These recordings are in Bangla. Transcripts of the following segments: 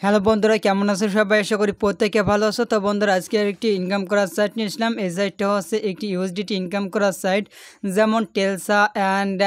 হ্যালো বন্ধুরা, কেমন আছো সবাই? আশা করি প্রত্যেকে ভালো আছো। তো বন্ধুরা আজকে একটি ইনকাম করার সাইট নিয়েছিলাম এই সাইটটা হচ্ছে একটি ইউএসডিটি ইনকাম করার সাইট যেমন টেলসা অ্যান্ড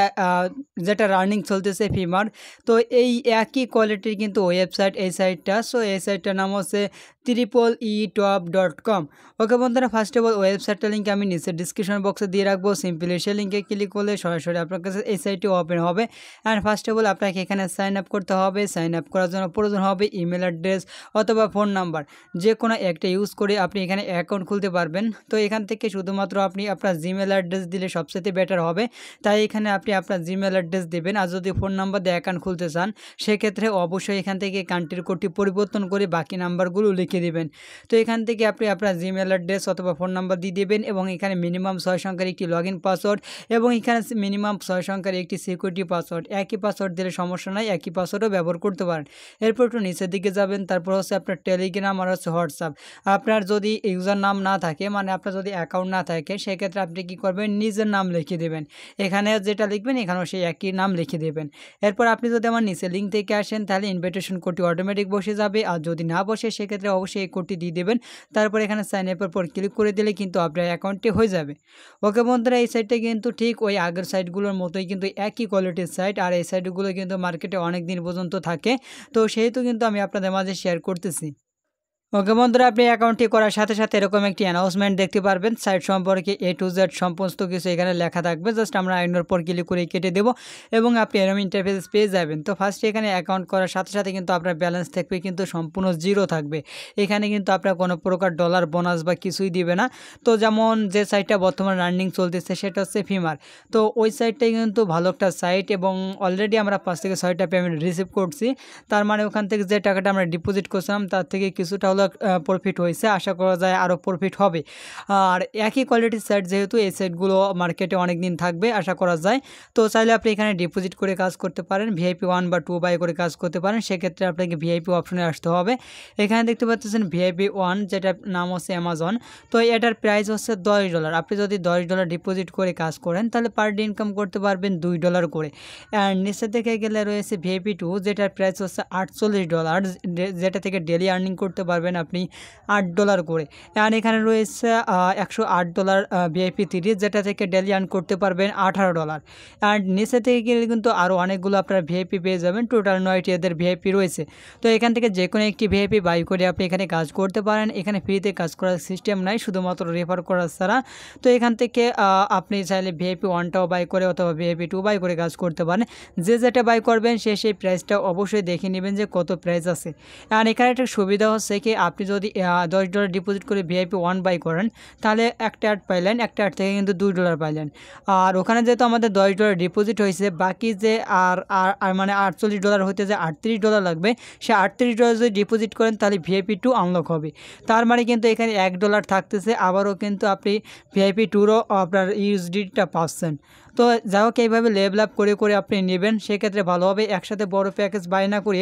যেটা রানিং চলতেছে ফিমার তো এই একই কোয়ালিটির কিন্তু ওয়েবসাইট এই সাইটটা সো এই সাইটটার নাম হচ্ছে ত্রিপল ই টপ ডট কম ওকে বন্ধুরা ফার্স্ট অফ অল ওয়েবসাইটটা লিঙ্ক আমি নিচে ডিসক্রিপশন বক্সে দিয়ে রাখব। সিম্পলি সে লিঙ্কে ক্লিক করলে সরাসরি আপনার কাছে এই সাইটটি ওপেন হবে। অ্যান্ড ফার্স্ট অফ অল আপনাকে এখানে সাইন আপ করতে হবে। সাইন আপ করার জন্য প্রয়োজন হবে ইমেল অ্যাড্রেস অথবা ফোন নাম্বার যে কোনো একটা ইউজ করে আপনি এখানে অ্যাকাউন্ট খুলতে পারবেন। তো এখান থেকে শুধুমাত্র আপনি আপনার জিমেল অ্যাড্রেস দিলে সবচেয়ে বেটার হবে। তাই এখানে আপনি আপনার জিমেল অ্যাড্রেস দেবেন। আর যদি ফোন নাম্বার দিয়ে অ্যাকাউন্ট খুলতে চান, সেক্ষেত্রে অবশ্যই এখান থেকে কান্ট্রির কোডটি পরিবর্তন করে বাকি নাম্বারগুলো লিখে দেবেন। তো এখান থেকে আপনি আপনার জিমেল অ্যাড্রেস অথবা ফোন নাম্বার দিয়ে দেবেন এবং এখানে মিনিমাম ছয় সংখ্যার একটি লগ পাসওয়ার্ড এবং এখানে মিনিমাম ছয় সংখ্যার একটি সিকিউরিটি পাসওয়ার্ড একই পাসওয়ার্ড দিলে সমস্যা নাই, একই পাসওয়ার্ডও ব্যবহার করতে পারেন। এরপর একটু নিচের দিকে যাবেন, তারপর হচ্ছে আপনার টেলিগ্রাম আর হচ্ছে হোয়াটসঅ্যাপ আপনার যদি ইউজার নাম না থাকে মানে আপনার যদি অ্যাকাউন্ট না থাকে, সেক্ষেত্রে আপনি কী করবেন? নিজের নাম লিখে দেবেন। এখানে যেটা লিখবেন, এখানেও সেই একই নাম লিখে দেবেন। এরপর আপনি যদি আমার নিচে লিঙ্ক থেকে আসেন, তাহলে ইনভিটেশন কোডটি অটোমেটিক বসে যাবে। আর যদি না বসে, সেক্ষেত্রে অবশ্যই এই কোডটি দিয়ে দেবেন। তারপর এখানে সাইন আপের পর ক্লিক করে দিলে কিন্তু আপনার অ্যাকাউন্টটি হয়ে যাবে। ওকে বন্ধুরা, এই সাইটটা কিন্তু ঠিক ওই আগের সাইটগুলোর মতোই কিন্তু একই কোয়ালিটির সাইট আর এই সাইটগুলো কিন্তু মার্কেটে অনেক দিন পর্যন্ত থাকে। তো সেহেতু কিন্তু আমি আপনাদের মাঝে শেয়ার করতেছি। ওকে বন্ধুরা, আপনি অ্যাকাউন্টটি করার সাথে সাথে এরকম একটি অ্যানাউন্সমেন্ট দেখতে পারবেন। সাইট সম্পর্কে এ টু জেড সমস্ত কিছু এখানে লেখা থাকবে। জাস্ট আমরা আইনের পর ক্লিক করে কেটে দেবো এবং আপনি এরকম ইন্টারফেস পেয়ে যাবেন। তো ফার্স্টে এখানে অ্যাকাউন্ট করার সাথে সাথে কিন্তু আপনার ব্যালেন্স থাকবে, কিন্তু সম্পূর্ণ জিরো থাকবে। এখানে কিন্তু আপনার কোনো প্রকার ডলার বোনাস বা কিছুই দিবে না। তো যেমন যে সাইটটা বর্তমানে রানিং চলতেছে, সেটা হচ্ছে ফিমার তো ওই সাইটটাই কিন্তু ভালো একটা সাইট এবং অলরেডি আমরা পাঁচ থেকে ছয়টা পেমেন্ট রিসিভ করছি। তার মানে ওখান থেকে যে টাকাটা আমরা ডিপোজিট করছিলাম, তার থেকে কিছুটা হলো প্রফিট হয়েছে। আশা করা যায় আরও প্রফিট হবে। আর একই কোয়ালিটির সেট যেহেতু এই সেটগুলো মার্কেটে অনেক দিন থাকবে, আশা করা যায়। তো চাইলে আপনি এখানে ডিপোজিট করে কাজ করতে পারেন ভিআইপি ওয়ান বা টু বাই করে কাজ করতে পারেন। সেক্ষেত্রে আপনাকে ভিআইপি অপশনে আসতে হবে। এখানে দেখতে পাচ্ছেন ভিআইপি ওয়ান যেটা নাম হচ্ছে অ্যামাজন তো এটার প্রাইস হচ্ছে দশ ডলার আপনি যদি দশ ডলার ডিপোজিট করে কাজ করেন, তাহলে পার ডে ইনকাম করতে পারবেন দুই ডলার করে। অ্যান্ড নিচে দেখে গেলে রয়েছে ভিআইপি টু যেটার প্রাইস হচ্ছে আটচল্লিশ ডলার যেটা থেকে ডেলি আর্নিং করতে পারবেন আপনি আট ডলার করে। আর এখানে রয়েছে একশো আট ডলার ভিআইপি তিরিশ, যেটা থেকে ডেলি আর্ন করতে পারবেন আঠারো ডলার। আর নিচে থেকে গেলে কিন্তু আরও অনেকগুলো আপনার ভিআইপি পেয়ে যাবেন, টোটাল নয়টি এদের ভিআইপি রয়েছে। তো এখান থেকে যে কোনো একটি ভিআইপি বাই করে আপনি এখানে কাজ করতে পারেন। এখানে ফ্রিতে কাজ করার সিস্টেম নাই, শুধুমাত্র রেফার করার ছাড়া। তো এখান থেকে আপনি চাইলে ভিআইপি ওয়ানটাও বাই করে অথবা ভিআইপি টু বাই করে কাজ করতে পারেন। যে যেটা বাই করবেন, সে সেই প্রাইসটা অবশ্যই দেখে নেবেন যে কত প্রাইস আছে। আর এখানে একটা সুবিধা হচ্ছে কি আপনি যদি দশ ডলার ডিপোজিট করে ভিআইপি ওয়ান বাই করেন, তাহলে একটা অ্যাড পাইলেন, একটা অ্যাড থেকে কিন্তু দুই ডলার পাইলেন। আর ওখানে যেহেতু আমাদের দশ ডলার ডিপোজিট হয়েছে, বাকি যে আর আর মানে আটচল্লিশ ডলার হইতে যে আটত্রিশ ডলার লাগবে, সে আটত্রিশ ডলার যদি ডিপোজিট করেন, তাহলে ভিআইপি টু আনলক হবে। তার মানে কিন্তু এখানে এক ডলার থাকতেছে, আবারও কিন্তু আপনি ভিআইপি টুরও আপনার ইউএসডিটা পাচ্ছেন। তো যাই হোক এইভাবে লেভেল আপ করে করে আপনি নেবেন। সেক্ষেত্রে ভালো হবে, একসাথে বড় প্যাকেজ বাই না করে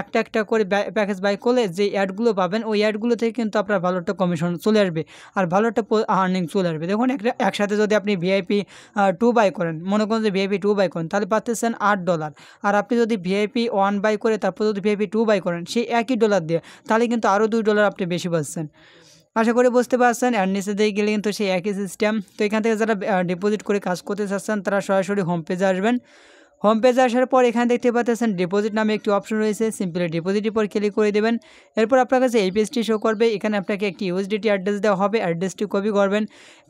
একটা একটা করে প্যাকেজ বাই করলে যে অ্যাডগুলো পাবেন, ওই অ্যাডগুলো থেকে কিন্তু আপনার ভালো একটা কমিশন চলে আসবে আর ভালো একটা আর্নিং চলে আসবে। দেখুন একটা একসাথে যদি আপনি ভিআইপি টু বাই করেন, মনে করেন যে ভিআইপি টু বাই করেন, তাহলে পাচ্ছেন আট ডলার আর আপনি যদি ভিআইপি ওয়ান বাই করে, তারপর যদি ভিআইপি টু বাই করেন, সেই একই ডলার দিয়ে, তাহলে কিন্তু আরও দুই ডলার আপনি বেশি পাচ্ছেন। আশা করি বুঝতে পারছেন, আর নিচে দিয়ে গেলে কিন্তু সেই একই সিস্টেম তো এখান থেকে যারা ডিপোজিট করে কাজ করতে চাচ্ছেন, তারা সরাসরি হোম পেজে আসবেন। হোম পেজে আসার পর এখানে দেখতে পাচ্ছেন ডিপোজিট নামে একটি অপশন রয়েছে। সিম্পলি ডিপোজিটের পর ক্লিক করে দেবেন। এরপর আপনার কাছে এই পেজটি শো করবে। এখানে আপনাকে একটি ইউএসডিটি অ্যাড্রেস দেওয়া হবে। অ্যাড্রেসটি কপি করবেন।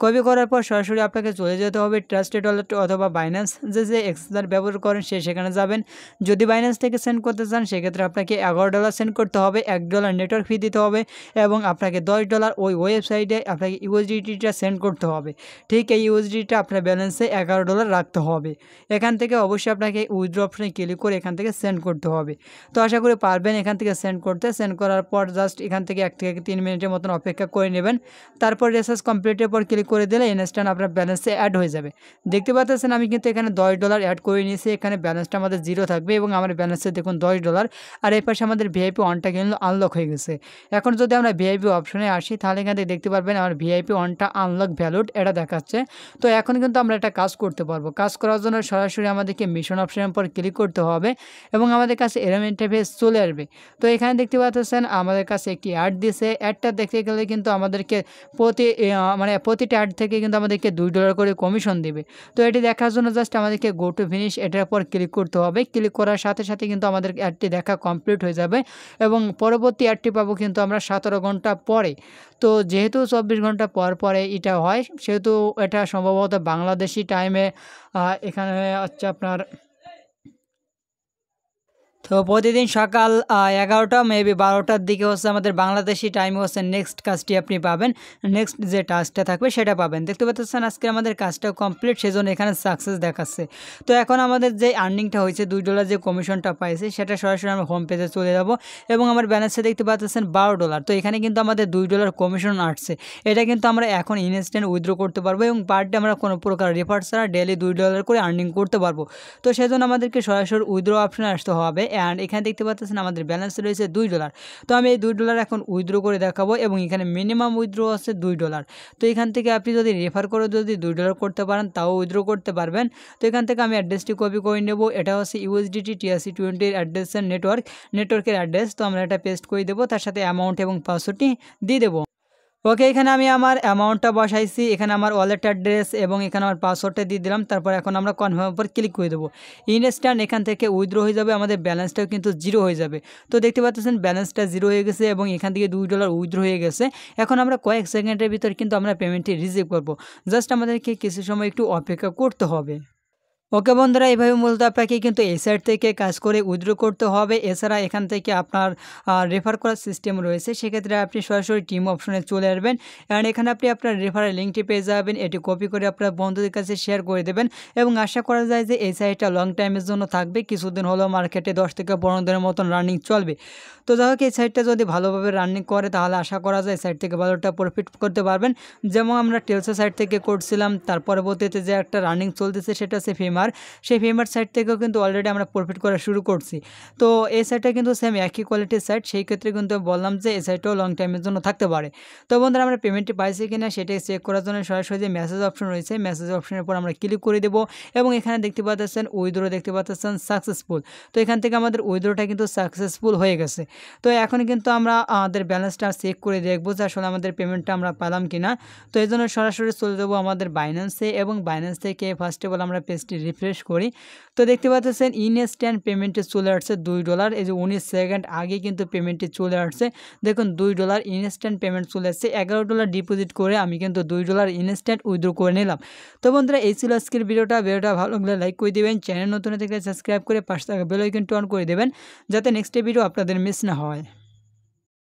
কপি করার পর সরাসরি আপনাকে চলে যেতে হবে ট্রাস্টেড ওয়ালেট অথবা বাইন্যান্স যে যে এক্সেলার ব্যবহার করেন সে সেখানে যাবেন। যদি বাইন্যান্স থেকে সেন্ড করতে চান, সেক্ষেত্রে আপনাকে এগারো ডলার সেন্ড করতে হবে। এক ডলার নেটওয়ার্ক ফি দিতে হবে এবং আপনাকে দশ ডলার ওই ওয়েবসাইটে আপনাকে ইউএসডিটিটা সেন্ড করতে হবে। ঠিক এই ইউএসডিটা আপনার ব্যালেন্সে এগারো ডলার রাখতে হবে। এখান থেকে অবশ্যই আপনাকে উইথড্র অপশনে ক্লিক করে এখান থেকে সেন্ড করতে হবে। তো আশা করি পারবেন এখান থেকে সেন্ড করতে। সেন্ড করার পর জাস্ট এখান থেকে এক থেকে তিন মিনিটের মতন অপেক্ষা করে নেবেন। তারপর রিসার্চ কমপ্লিটের পর ক্লিক করে দিলে ইনস্ট্যান্ট আপনার ব্যালেন্সে অ্যাড হয়ে যাবে। দেখতে পাচ্ছেন আমি কিন্তু এখানে দশ ডলার অ্যাড করে নিয়েছি। এখানে ব্যালেন্সটা আমাদের জিরো থাকবে এবং আমার ব্যালেন্সে দেখুন দশ ডলার আর এই পাশে আমাদের ভিআইপি ওয়ানটা কিন্তু আনলক হয়ে গেছে। এখন যদি আমরা ভিআইপি অপশনে আসি, তাহলে এখান থেকে দেখতে পারবেন আমার ভিআইপি ওয়ানটা আনলক ভ্যালুড এটা দেখাচ্ছে। তো এখন কিন্তু আমরা একটা কাজ করতে পারব। কাজ করার জন্য সরাসরি আমাদেরকে মিশন কমিশন অপশনের পর ক্লিক করতে হবে এবং আমাদের কাছে এরম ইন্টারফেস চলে আসবে। তো এখানে দেখতে পাচ্ছেন আমাদের কাছে একটি অ্যাড দিছে। অ্যাডটা দেখতে গেলে কিন্তু আমাদেরকে প্রতি মানে প্রতিটা অ্যাড থেকে কিন্তু আমাদেরকে দুই ডলার করে কমিশন দেবে। তো এটি দেখার জন্য জাস্ট আমাদেরকে গো টু ফিনিশ এটার পর ক্লিক করতে হবে। ক্লিক করার সাথে সাথে কিন্তু আমাদের অ্যাডটি দেখা কমপ্লিট হয়ে যাবে এবং পরবর্তী অ্যাডটি পাবো কিন্তু আমরা সতেরো ঘণ্টা পরে। তো যেহেতু চব্বিশ ঘণ্টা পর পরে এটা হয়, সেহেতু এটা সম্ভবত বাংলাদেশি টাইমে এখানে হচ্ছে আপনার তো প্রতিদিন সকাল এগারোটা মেবি বারোটার দিকে হচ্ছে আমাদের বাংলাদেশি টাইমে হচ্ছে নেক্সট কাজটি আপনি পাবেন। নেক্সট যে টাস্কটা থাকবে সেটা পাবেন। দেখতে পাচ্ছেন আজকে আমাদের কাজটা কমপ্লিট সেজন্য এখানে সাকসেস দেখাচ্ছে। তো এখন আমাদের যে আর্নিংটা হয়েছে, দুই ডলার যে কমিশনটা পাইছে, সেটা সরাসরি আমরা হোম পেজে চলে যাব এবং আমার ব্যালেন্সে দেখতে পাচ্ছেন বারো ডলার তো এখানে কিন্তু আমাদের দুই ডলার কমিশন আসছে। এটা কিন্তু আমরা এখন ইনস্ট্যান্ট উইথড্র করতে পারব এবং পার ডে আমরা কোনো প্রকার রেফার ছাড়া ডেলি দুই ডলার করে আর্নিং করতে পারব। তো সেজন্য আমাদেরকে সরাসরি উইথড্র অপশনে আসতে হবে। অ্যান্ড এখানে দেখতে পাচ্ছেন আমাদের ব্যালেন্স রয়েছে দুই ডলার তো আমি এই দুই ডলার এখন উইথড্র করে দেখাবো এবং এখানে মিনিমাম উইথড্র আছে দুই ডলার তো এখান থেকে আপনি যদি রেফার করে যদি দুই ডলার করতে পারেন, তাও উইথড্র করতে পারবেন। তো এখান থেকে আমি অ্যাড্রেসটি কপি করে নেব। এটা হচ্ছে ইউএসডিটি টিআরসি টোয়েন্টির অ্যাড্রেসের নেটওয়ার্ক নেটওয়ার্কের অ্যাড্রেস তো আমরা এটা পেস্ট করে দেবো, তার সাথে অ্যামাউন্ট এবং পাসওয়ার্ডটি দিয়ে দেবো। ওকে, এখানে আমি আমার অ্যামাউন্টটা বসাইছি, এখানে আমার ওয়ালেট অ্যাড্রেস এবং এখানে আমার পাসওয়ার্ডটা দিয়ে দিলাম, তারপর এখন আমরা কনফার্মের উপর ক্লিক করে দেবো। ইনস্ট্যান্ট এখান থেকে উইথড্র হয়ে যাবে, আমাদের ব্যালেন্সটাও কিন্তু জিরো হয়ে যাবে। তো দেখতে পাচ্ছেন ব্যালেন্সটা জিরো হয়ে গেছে এবং এখান থেকে দুই ডলার উইথড্র হয়ে গেছে। এখন আমরা কয়েক সেকেন্ডের ভিতর কিন্তু আমরা পেমেন্টটি রিসিভ করব। জাস্ট আমাদেরকে কিছু সময় একটু অপেক্ষা করতে হবে। ওকে বন্ধুরা এইভাবে মূলত আপনাকে কিন্তু এই সাইড থেকে কাজ করে উইথড্র করতে হবে। এছাড়া এখান থেকে আপনার রেফার করার সিস্টেম রয়েছে। সেক্ষেত্রে আপনি সরাসরি টিম অপশনে চলে আসবেন অ্যান্ড এখানে আপনি আপনার রেফারের লিঙ্কটি পেয়ে যাবেন। এটি কপি করে আপনার বন্ধুদের কাছে শেয়ার করে দেবেন এবং আশা করা যায় যে এই সাইটটা লং টাইমের জন্য থাকবে। কিছুদিন হলেও মার্কেটে দশ থেকে পনেরো দিনের মতন রানিং চলবে। তো যাই হোক, এই সাইটটা যদি ভালোভাবে রানিং করে, তাহলে আশা করা যায় সাইট থেকে ভালোটা প্রফিট করতে পারবেন। যেমন আমরা টেলসা সাইট থেকে করছিলাম, তার পরবর্তীতে যে একটা রানিং চলতেছে, সেটা হচ্ছে ফেমার ফেমার সেই ফেমার সাইট থেকেও কিন্তু অলরেডি আমরা প্রফিট করা শুরু করছি। তো এই সাইটটা কিন্তু সেম একই কোয়ালিটির সাইট সেই ক্ষেত্রে কিন্তু বললাম যে এই সাইটটাও লং টাইমের জন্য থাকতে পারে। তো বন্ধুরা, আমরা পেমেন্টটি পাইছি কিনা সেটাই চেক করার জন্য সরাসরি যে মেসেজ অপশন রয়েছে মেসেজ অপশনের পর আমরা ক্লিক করে দেবো এবং এখানে দেখতে পাচ্ছেন উইদ্রো দেখতে পাচ্ছেন সাকসেসফুল তো এখান থেকে আমাদের উইদ্রোটা কিন্তু সাকসেসফুল হয়ে গেছে। তো এখন কিন্তু আমরা আমাদের ব্যালেন্সটা চেক করে দেখব যে আসলে আমাদের পেমেন্টটা আমরা পেলাম কিনা। তো এই জন্য সরাসরি চলে যাব আমাদের বাইন্যান্সে এবং বাইন্যান্স থেকে ফার্স্ট অফ অল আমরা পেজটি রিফ্রেশ করি। তো দেখতে পাচ্ছেন ইনস্ট্যান্ট পেমেন্টে চলে আসছে দুই ডলার এই যে উনিশ সেকেন্ড আগে কিন্তু পেমেন্টটি চলে আসছে। দেখুন, দুই ডলার ইনস্ট্যান্ট পেমেন্ট চলে আসছে। এগারো ডলার ডিপোজিট করে আমি কিন্তু দুই ডলার ইনস্ট্যান্ট উইথড্র করে নিলাম। তো বন্ধুরা, এই ছিল আজকের ভিডিওটা। ভিডিওটা ভালো লাগলে লাইক করে দেবেন। চ্যানেল নতুন থেকে সাবস্ক্রাইব করে পাশে থাকা বেল আইকনটি অন করে দেবেন, যাতে নেক্সট ভিডিও আপনাদের মিস না হয়।